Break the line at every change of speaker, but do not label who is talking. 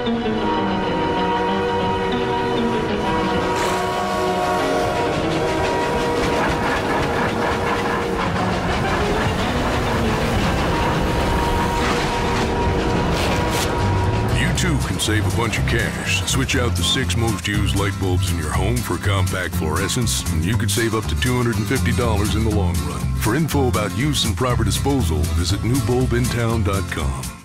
You too can save a bunch of cash. Switch out the six most used light bulbs in your home for compact fluorescents, and you could save up to $250 in the long run. For info about use and proper disposal, visit newbulbintown.com.